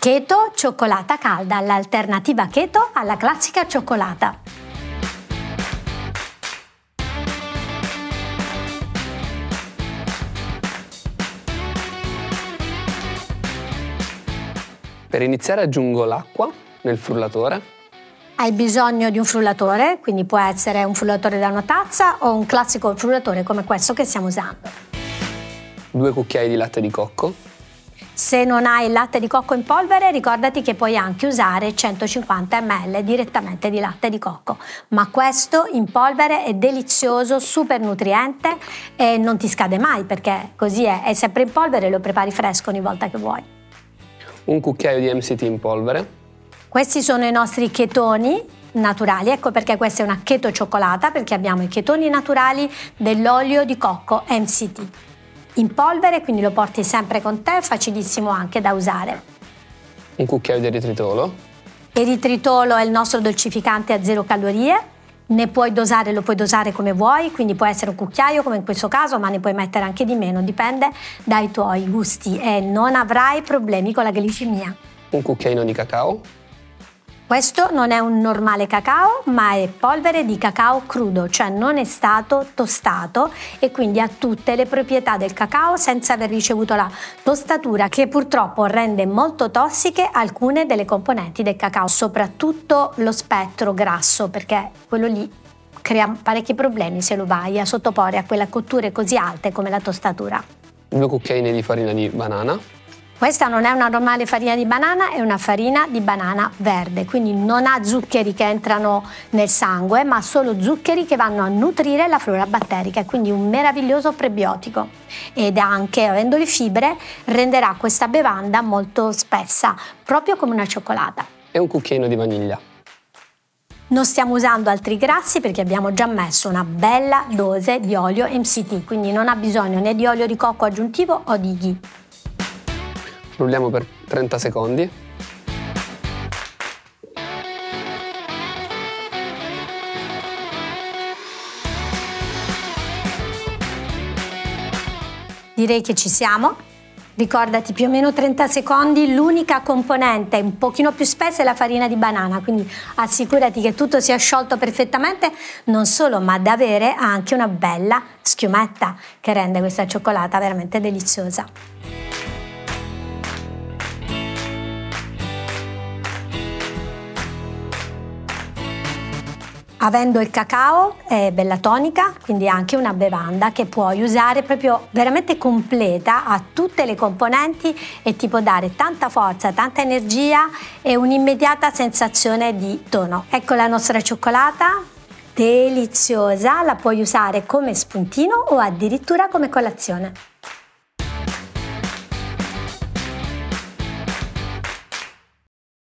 Keto cioccolata calda, l'alternativa keto alla classica cioccolata. Per iniziare aggiungo l'acqua nel frullatore. Hai bisogno di un frullatore, quindi può essere un frullatore da una tazza o un classico frullatore come questo che stiamo usando. Due cucchiai di latte di cocco. Se non hai il latte di cocco in polvere, ricordati che puoi anche usare 150 ml direttamente di latte di cocco. Ma questo in polvere è delizioso, super nutriente e non ti scade mai perché così è, è sempre in polvere e lo prepari fresco ogni volta che vuoi. Un cucchiaio di MCT in polvere. Questi sono i nostri chetoni naturali, ecco perché questa è una cheto cioccolata perché abbiamo i chetoni naturali dell'olio di cocco MCT in polvere, quindi lo porti sempre con te, facilissimo anche da usare. Un cucchiaio di eritritolo. Eritritolo è il nostro dolcificante a zero calorie, ne puoi dosare, lo puoi dosare come vuoi, quindi può essere un cucchiaio come in questo caso, ma ne puoi mettere anche di meno, dipende dai tuoi gusti e non avrai problemi con la glicemia. Un cucchiaino di cacao. Questo non è un normale cacao, ma è polvere di cacao crudo, cioè non è stato tostato e quindi ha tutte le proprietà del cacao senza aver ricevuto la tostatura che purtroppo rende molto tossiche alcune delle componenti del cacao, soprattutto lo spettro grasso, perché quello lì crea parecchi problemi se lo vai a sottoporre a quelle cotture così alte come la tostatura. Due cucchiaini di farina di banana questa non è una normale farina di banana, è una farina di banana verde, quindi non ha zuccheri che entrano nel sangue, ma solo zuccheri che vanno a nutrire la flora batterica, quindi un meraviglioso prebiotico. Ed anche, avendo le fibre, renderà questa bevanda molto spessa, proprio come una cioccolata. E un cucchiaino di vaniglia. Non stiamo usando altri grassi perché abbiamo già messo una bella dose di olio MCT, quindi non ha bisogno né di olio di cocco aggiuntivo o di ghee. Frulliamo per 30 secondi. Direi che ci siamo. Ricordati più o meno 30 secondi, l'unica componente un pochino più spessa è la farina di banana, quindi assicurati che tutto sia sciolto perfettamente, non solo, ma da avere anche una bella schiumetta che rende questa cioccolata veramente deliziosa. Avendo il cacao è bella tonica, quindi anche una bevanda che puoi usare proprio veramente completa, ha tutte le componenti e ti può dare tanta forza, tanta energia e un'immediata sensazione di tono. Ecco la nostra cioccolata, deliziosa, la puoi usare come spuntino o addirittura come colazione.